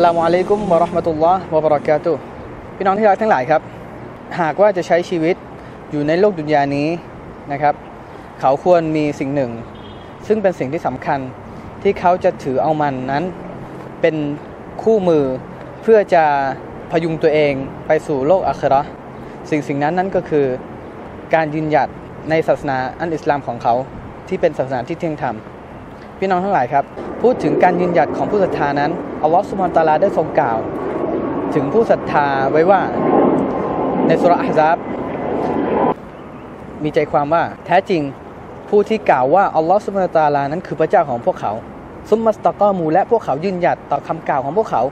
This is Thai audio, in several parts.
สลามุอะลัยกุมวะราะห์มะตุลลอฮ์วะบะเราะกาตุพี่น้องที่รักทั้งหลายครับ หากว่าจะใช้ชีวิตอยู่ในโลกดุนยานี้นะครับ เขาควรมีสิ่งหนึ่ง ซึ่งเป็นสิ่งที่สำคัญที่เขาจะถือเอามันนั้น เป็นคู่มือเพื่อจะพยุงตัวเองไปสู่โลกอาคราสิ่งสิ่งนั้นนั่นก็คือการยืนหยัดในศาสนาอันอิสลามของเขาที่เป็นศาสนาที่เที่ยงธรรม พี่น้องทั้งหลายครับ พูดถึงการยืนหยัดของผู้ศรัทธานั้นอัลลอฮฺสุบฮานตาลาได้ทรงกล่าว ถึงผู้ศรัทธาไว้ว่าในสุรอะซับมีใจความว่าแท้จริงผู้ที่กล่าวว่าอัลลอฮฺสุบฮานตาลานั้นคือพระเจ้าของพวกเขาซุมมัสตะกอมูและพวกเขายืนหยัดต่อคำกล่าวของพวกเขา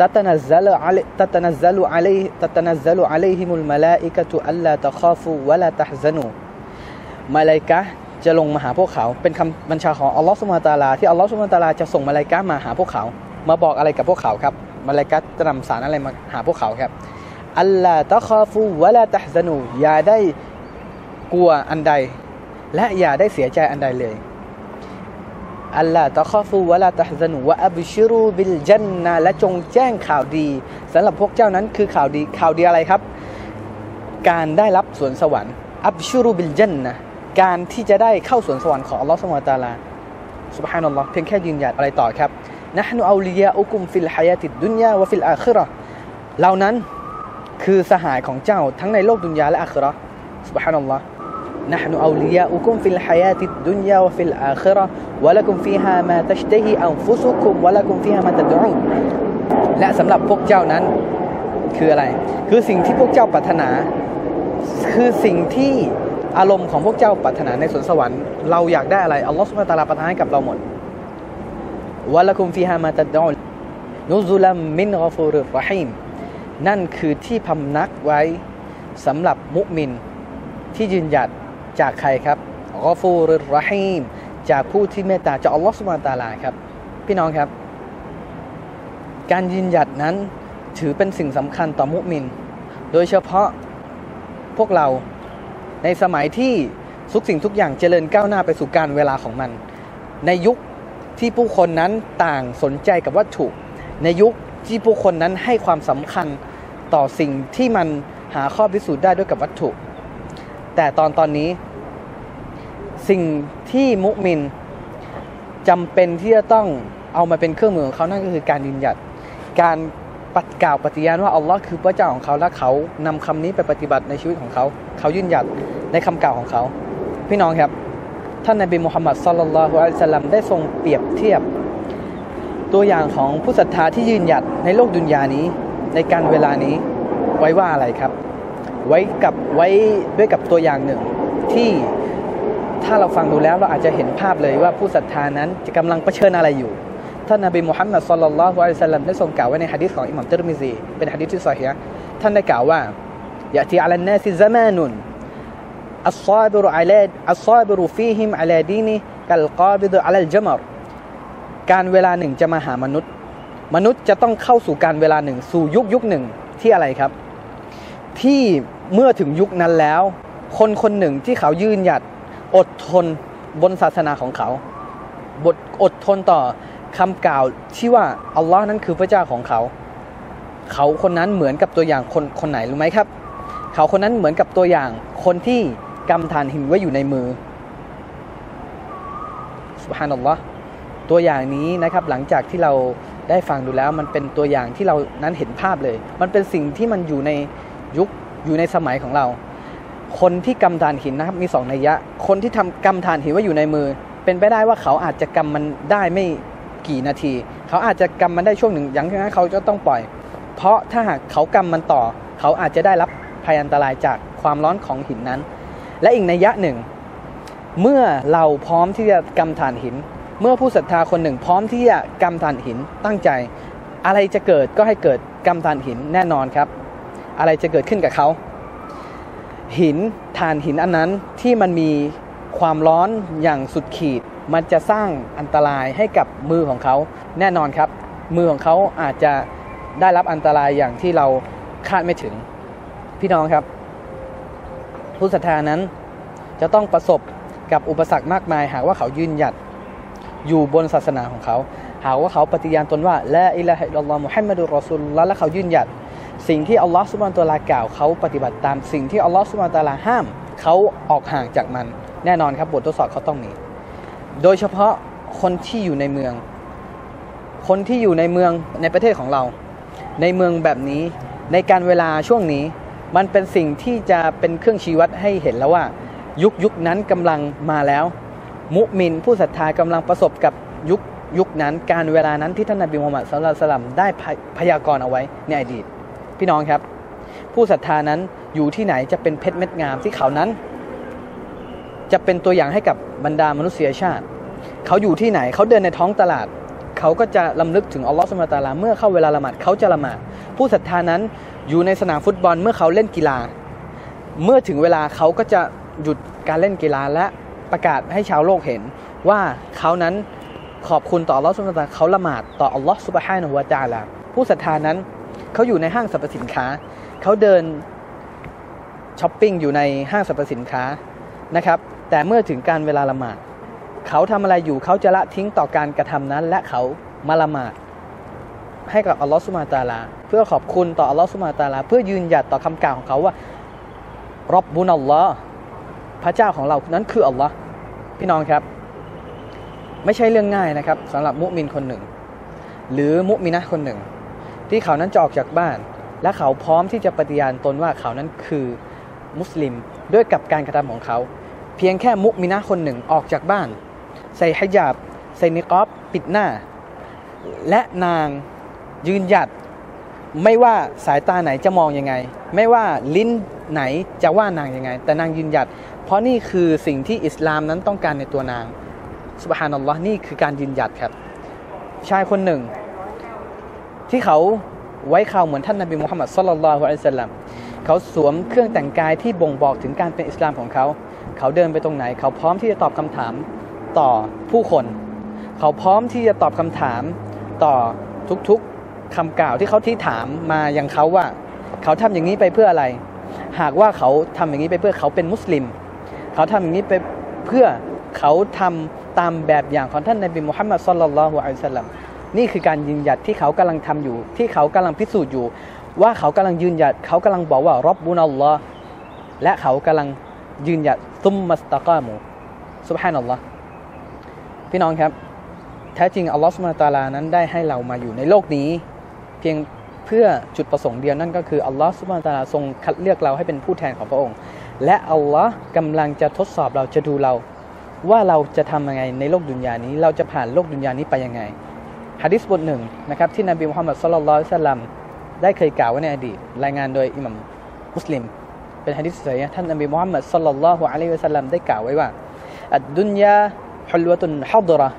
ตัตนัซซัลอะลัยตัตนัซซัลอะลัยตัตนัซซัลอะลัยฮิมุลมะลาอิกะตุอัลลาตะคาฟูวะลาตะฮซะนูมาลาอิกะ จะลงมาหาพวกเขา เป็นคำบัญชาของอัลลอฮฺ سبحانه وتعالى ที่อัลลอฮฺ سبحانه وتعالى จะส่งมาลาอิกะห์มาหาพวกเขา มาบอกอะไรกับพวกเขาครับมาลาอิกะห์จะนำสารอะไรมาหาพวกเขาครับألا تخافوا ولا تحزنوا อย่าได้กลัวอันใด และอย่าได้เสียใจอันใดเลยألا تخافوا ولا تحزنوا وأبشروا بالجنة และจงแจ้งข่าวดีสำหรับพวกเจ้านั้นคือข่าวดีข่าวดีอะไรครับ การได้รับสวนสวรรค์أبشروا بالجنة การที่จะได้เข้าสวนสวรรค์ของอัลลอฮ์ سبحانه وتعالى سبحان الله เพียงแค่ยืนหยัดอะไรต่อครับنحن أولياؤكم في الحياة الدنيا وفي الآخرة เหล่านั้นคือสหายของเจ้าทั้งในโลกดุนยาและอาคิรอسبحان الله نحن أولياؤكم في الحياة الدنيا وفي الآخرة ولكم فيها ما تشتهي أنفسكم ولكم فيها ما تدعونและสำหรับพวกเจ้านั้นคืออะไร คือสิ่งที่พวกเจ้าปรารถนา คือสิ่งที่ อารมณ์ของพวกเจ้าปรารถนาในสวนสวรรค์เราอยากได้อะไรอัลลอฮฺสุบฮานตาลาประทานให้กับเราหมดวะละกุมฟีฮามาตัดดอนนุซุลัมมินกอฟูรุรรหีมนั่นคือที่พำนักไว้สำหรับมุมิน ที่ยืนหยัดจากใครครับกอฟูรุรรหีมจากผู้ที่เมตตาจากอัลลอฮฺสุบฮานตาลาครับ พี่น้องครับ การยืนหยัดนั้นถือเป็นสิ่งสำคัญต่อมุมิน โดยเฉพาะพวกเรา ในสมัยที่ทุกสิ่งทุกอย่างเจริญก้าวหน้าไปสู่การเวลาของมัน ในยุคที่ผู้คนนั้นต่างสนใจกับวัตถุ ในยุคที่ผู้คนนั้นให้ความสำคัญต่อสิ่งที่มันหาข้อพิสูจน์ได้ด้วยกับวัตถุ แต่ตอนตอนนี้ สิ่งที่มุมินจำเป็นที่จะต้องเอามาเป็นเครื่องมือของเขานั่นก็คือการยืนหยัดการ ปัดกล่าวปฏิญาณว่าอัลลอฮ์คือพระเจ้าของเขาและเขานำคำนี้ไปปฏิบัติในชีวิตของเขา เขายืนหยัดในคำกล่าวของเขา พี่น้องครับ ท่านนบีมุฮัมมัดสัลลัลลอฮุอะลัยฮิสลัมได้ทรงเปรียบเทียบ ตัวอย่างของผู้ศรัทธาที่ยืนหยัดในโลกดุนยานี้ ในการเวลานี้ไว้ว่าอะไรครับ ไว้กับไว้ด้วยกับตัวอย่างหนึ่ง ที่ถ้าเราฟังดูแล้วเราอาจจะเห็นภาพเลยว่าผู้ศรัทธานั้นจะกำลังเผชิญอะไรอยู่ ท่านนบีมุฮัมมัดสุลลัลลอฮุอะลัยฮิสลัมได้ทรงกล่าวไว้ในฮะดีษของอิหม่ามติรมิซีเป็นฮะดิษที่สอยะท่านได้กล่าวว่ายะที่อัลนาซิซามานุนอัลซาบิรุอัลอัลซาบิรุฟีฮิมอัลดีนีกัลกาบิดุอัลจมรการเวลาหนึ่งจะมาหามนุษย์ มนุษย์จะต้องเข้าสู่การเวลาหนึ่งสู่ยุคยุคหนึ่งที่อะไรครับ ที่เมื่อถึงยุคนั้นแล้ว คนคนหนึ่งที่เขายืนหยัดอดทนบนศาสนาของเขาบทอดทนต่อ คำกล่าวที่ว่าอัลลอฮ์นั้นคือพระเจ้าของเขา เขาคนนั้นเหมือนกับตัวอย่างคนคนไหนรู้ไหมครับ เขาคนนั้นเหมือนกับตัวอย่างคนที่กำฐานหินไว้อยู่ในมือสุบฮานัลลอฮ์ตัวอย่างนี้นะครับหลังจากที่เราได้ฟังดูแล้วมันเป็นตัวอย่างที่เรานั้นเห็นภาพเลย มันเป็นสิ่งที่มันอยู่ในยุคอยู่ในสมัยของเรา คนที่กำฐานหินนะครับมีสองนัยยะ คนที่ทำกำฐานหินไว้อยู่ในมือ เป็นไปได้ว่าเขาอาจจะกำมันได้ไม่ กี่นาที เขาอาจจะกำมันได้ช่วงหนึ่งอย่างนั้นเขาจะต้องปล่อย เพราะถ้าหากเขากำมันต่อ เขาอาจจะได้รับภัยอันตรายจากความร้อนของหินนั้น และอีกในยยะหนึ่ง เมื่อเราพร้อมที่จะกำฐานหิน เมื่อผู้ศรัทธาคนหนึ่งพร้อมที่จะกำฐานหินตั้งใจ อะไรจะเกิดก็ให้เกิดกำฐานหินแน่นอนครับ อะไรจะเกิดขึ้นกับเขาหินฐานหินอันนั้นที่มันมีความร้อนอย่างสุดขีด มันจะสร้างอันตรายให้กับมือของเขาแน่นอนครับ มือของเขาอาจจะได้รับอันตรายอย่างที่เราคาดไม่ถึง พี่น้องครับ ผู้ศรัทธานั้นจะต้องประสบกับอุปสรรคมากมาย หากว่าเขายืนหยัดอยู่บนศาสนาของเขา หากว่าเขาปฏิญาณตนว่าละอิละฮิลลัลลอฮ์มุฮัมมัดุลรอซูลุลลอฮ์และเขายืนหยัด สิ่งที่อัลลอฮ์สุบานตะลากล่าวเขาปฏิบัติตามสิ่งที่อัลลอฮ์สุบานตะลาห้าม เขาออกห่างจากมัน แน่นอนครับบททดสอบเขาต้องมี โดยเฉพาะคนที่อยู่ในเมือง คนที่อยู่ในเมืองในประเทศของเรา ในเมืองแบบนี้ในการเวลาช่วงนี้ มันเป็นสิ่งที่จะเป็นเครื่องชี้วัดให้เห็นแล้วว่า ยุคยุคนั้นกำลังมาแล้ว มุมินผู้ศรัทธากำลังประสบกับยุคยุคนั้นการเวลานั้นที่ท่านนบีมุฮัมมัดสุลตัลลัมได้พยากรณ์เอาไว้ในอดีต พี่น้องครับ ผู้ศรัทธานั้นอยู่ที่ไหนจะเป็นเพชรเม็ดงามที่เขานั้น จะเป็นตัวอย่างให้กับบรรดามนุษยชาติ เขาอยู่ที่ไหนเขาเดินในท้องตลาด เขาก็จะลำลึกถึงอัลลอฮฺสุลตาลาเมื่อเข้าเวลาละหมาดเขาจะละหมาดผู้ศรัทธานั้นอยู่ในสนามฟุตบอลเมื่อเขาเล่นกีฬา เมื่อถึงเวลาเขาก็จะหยุดการเล่นกีฬาและประกาศให้ชาวโลกเห็น ว่าเขานั้นขอบคุณต่ออัลลอฮฺสุบฮานะเขาละหมาดต่ออัลลอฮฺสุบฮานะฮุวาจาลาผู้ศรัทธานั้นเขาอยู่ในห้างสรรพสินค้า เขาเดินช้อปปิ้งอยู่ในห้างสรรพสินค้านะครับ แต่เมื่อถึงการเวลาละหมาดเขาทำอะไรอยู่เขาจะละทิ้งต่อการกระทำนั้น และเขามาละหมาดให้กับอัลลอฮฺสุบฮาตาลา เพื่อขอบคุณต่ออัลลอฮฺสุบฮาตาลา เพื่อยืนหยัดต่อคำกล่าวของเขาว่า รบบุนอัลลอฮ์พระเจ้าของเรานั้นคืออัลลอฮ์พี่น้องครับ ไม่ใช่เรื่องง่ายนะครับสำหรับมุมินคนหนึ่ง หรือมุมินะคนหนึ่ง ที่เขานั้นจะออกจากบ้าน และเขาพร้อมที่จะปฏิญาณตนว่าเขานั้นคือมุสลิมด้วยกับการกระทำของเขา เพียงแค่มุมินะคนหนึ่งออกจากบ้าน ใส่ฮิญาบ ใส่นิกอบปิดหน้า และนางยืนหยัด ไม่ว่าสายตาไหนจะมองยังไง ไม่ว่าลิ้นไหนจะว่านางยังไง แต่นางยืนหยัด เพราะนี่คือสิ่งที่อิสลามนั้นต้องการในตัวนางสุบฮานัลลอฮ์นี่คือการยืนหยัดครับ ชายคนหนึ่ง ที่เขาไว้ข่าวเหมือนท่านนบีมุฮัมมัดสุลลัลลอฮุอะลัยฮิสสลัมเขาสวมเครื่องแต่งกายที่บ่งบอกถึงการเป็นอิสลามของเขา เขาเดินไปตรงไหน เขาพร้อมที่จะตอบคำถามต่อผู้คน เขาพร้อมที่จะตอบคำถามต่อทุกๆคำกล่าวที่เขาที่ถามมาอย่างเขาว่า เขาทำอย่างนี้ไปเพื่ออะไร หากว่าเขาทำอย่างนี้ไปเพื่อเขาเป็นมุสลิม เขาทำอย่างนี้ไปเพื่อเขาทำตามแบบอย่างของท่านนบีมุฮัมมัดสุลลัลลอฮุอะลัยฮิสลัมนี่คือการยืนหยัดที่เขากำลังทำอยู่ ที่เขากำลังพิสูจน์อยู่ ว่าเขากำลังยืนหยัด เขากำลังบอกว่ารบบุนัลลอฮ์และเขากำลังยืนหยัด ซุมมัสตะกามูสุบฮานัลลอฮ์พี่น้องครับ แท้จริงอัลลอฮฺสุบฮานตาลานั้นได้ให้เรามาอยู่ในโลกนี้ เพียงเพื่อจุดประสงค์เดียวนั่นก็คืออัลลอฮฺสุบฮานตาลาทรงคัดเลือกเราให้เป็นผู้แทนของพระองค์ และอัลลอฮ์กำลังจะทดสอบเราจะดูเรา ว่าเราจะทำยังไงในโลกดุนยานี้ เราจะผ่านโลกดุนยานี้ไปยังไงฮะดิษบทหนึ่งนะครับที่นบีมุฮัมมัด صلى الله عليه وسلم ได้เคยกล่าวไว้ในอดีต รายงานโดยอิหม่ามมุสลิม เป็นฮะดิษสวยท่านนบีมุฮัมมัดสุลลัลลอฮุอะลัยฮิวะสัลลัมได้กล่าวไว้ว่าอัดดุนยาฮุลวะตุนฮัดระ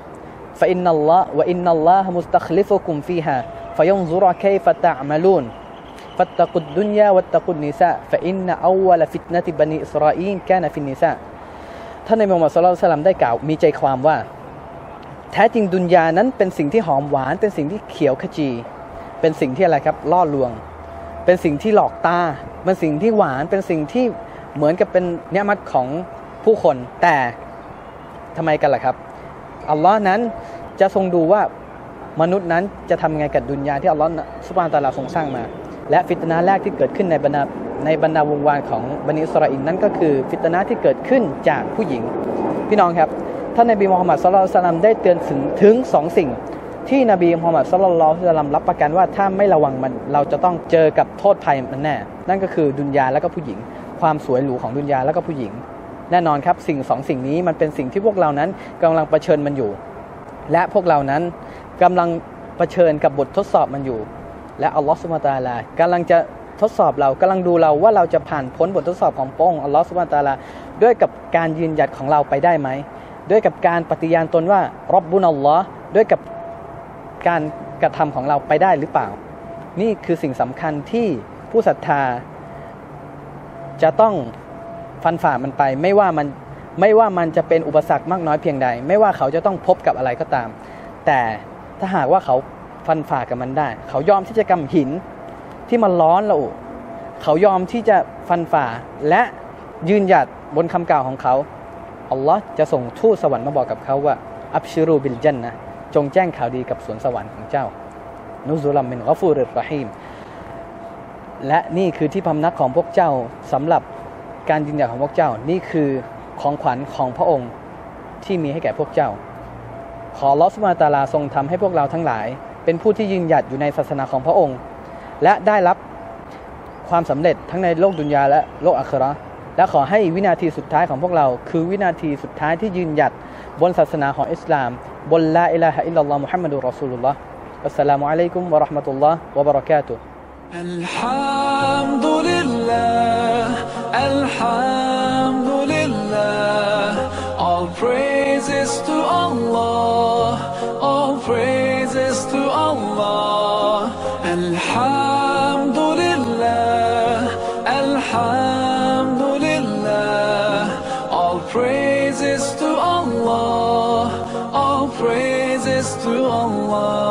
فإن الله وإن الله مستخلفكم فيها فينظر كيف تعملون فاتقوا الدنيا واتقوا النساء فإن أول فتنة بني إسرائيل كان في النساء ท่านในมุฮัมมัดสุลลัลสลัมได้กล่าวมีใจความว่า แท้จริงดุนยานั้นเป็นสิ่งที่หอมหวาน เป็นสิ่งที่เขียวขจี เป็นสิ่งที่อะไรครับล่อลวง เป็นสิ่งที่หลอกตา เป็นสิ่งที่หวาน เป็นสิ่งที่เหมือนกับเป็นเนื้อมัดของผู้คน แต่ทำไมกันล่ะครับ อัลลอฮ์นั้นจะทรงดูว่ามนุษย์นั้นจะทำไงกับดุนยาที่อัลลอฮ์สุบานตะลาทรงสร้างมา และฟิตนาแรกที่เกิดขึ้นในบรรดาในบรรดาวงวานของบันิสราอลนั่นก็คือฟิตนาที่เกิดขึ้นจากผู้หญิง พี่น้องครับท่านนบีมุฮัมมัดสุลลัลสลัมได้เตือนถึงถึงสองสิ่ง ที่นบีมุฮัมมัดสุลลัลสลัมรับประกันว่าถ้าไม่ระวังมันเราจะต้องเจอกับโทษภัยมันแน่ นั่นก็คือดุนยาและก็ผู้หญิง ความสวยหรูของดุนยาและก็ผู้หญิง แน่นอนครับสิ่งสองสิ่งนี้มันเป็นสิ่งที่พวกเรานั้นกำลังเผชิญมันอยู่ และพวกเรานั้นกำลังเผชิญกับบททดสอบมันอยู่ และอัลลอฮฺสุบตาลากำลังจะทดสอบเรากำลังดูเราว่าเราจะผ่านพ้นบททดสอบของพระองค์อัลลอฮฺสุบตาลาด้วยกับการยืนหยัดของเราไปได้ไหมด้วยกับการปฏิญาณตนว่ารบบุนัลลอฮ์ด้วยกับ การกระทำของเราไปได้หรือเปล่า นี่คือสิ่งสำคัญที่ผู้ศรัทธา จะต้องฟันฝ่ามันไป ไม่ว่ามันไม่ว่ามันจะเป็นอุปสรรคมากน้อยเพียงใด ไม่ว่าเขาจะต้องพบกับอะไรก็ตาม แต่ถ้าหากว่าเขาฟันฝ่ากับมันได้ เขายอมที่จะกำหินที่มันร้อนเราเขายอมที่จะฟันฝ่าและยืนหยัดบนคำกล่าวของเขาอัลลอฮ์จะส่งทูตสวรรค์มาบอกกับเขาว่า อับชิรูบิลจันนะ จงแจ้งข่าวดีกับสวนสวรรค์ของเจ้า นุซุลัมมินกอฟูริรรหีมและนี่คือที่พำนักของพวกเจ้าสำหรับการยืนยันของพวกเจ้า นี่คือของขวัญของพระองค์ที่มีให้แก่พวกเจ้า ขอลอสมาตาลาทรงทำให้พวกเราทั้งหลาย เป็นผู้ที่ยืนหยัดอยู่ในศาสนาของพระองค์ และได้รับความสำเร็จทั้งในโลกดุนยาและโลกอัคราและขอให้วินาทีสุดท้ายของพวกเรา คือวินาทีสุดท้ายที่ยืนหยัดบนศาสนาของอิสลาม บนลาอิลาฮะอิลลัลลอฮ์มุฮัมมัดุลรอซูลุลลอฮ์อัสสลามุอะลัยกุมวะเราะห์มะตุลลอฮ์วะบะเราะกาตุฮ์ الحمد لله الحمد لله all praises to Allah all praises to Allah الحمد Oh.